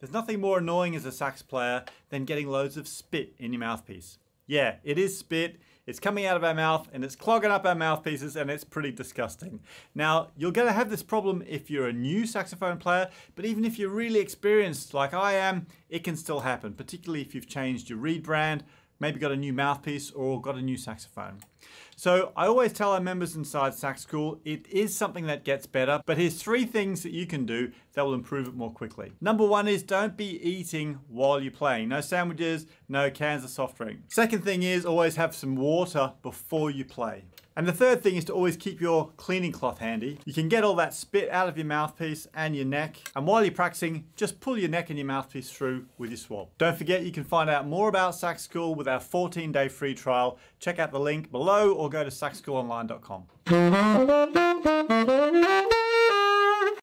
There's nothing more annoying as a sax player than getting loads of spit in your mouthpiece. Yeah, it is spit. It's coming out of our mouth and it's clogging up our mouthpieces and it's pretty disgusting. Now, you're gonna have this problem if you're a new saxophone player, but even if you're really experienced like I am, it can still happen, particularly if you've changed your reed brand maybe got a new mouthpiece or got a new saxophone. So I always tell our members inside Sax School, it is something that gets better, but here's three things that you can do that will improve it more quickly. Number one is don't be eating while you're playing. No sandwiches, no cans of soft drink. Second thing is always have some water before you play. And the third thing is to always keep your cleaning cloth handy. You can get all that spit out of your mouthpiece and your neck. And while you're practicing, just pull your neck and your mouthpiece through with your swab. Don't forget you can find out more about Sax School with our 14 day free trial. Check out the link below or go to saxschoolonline.com.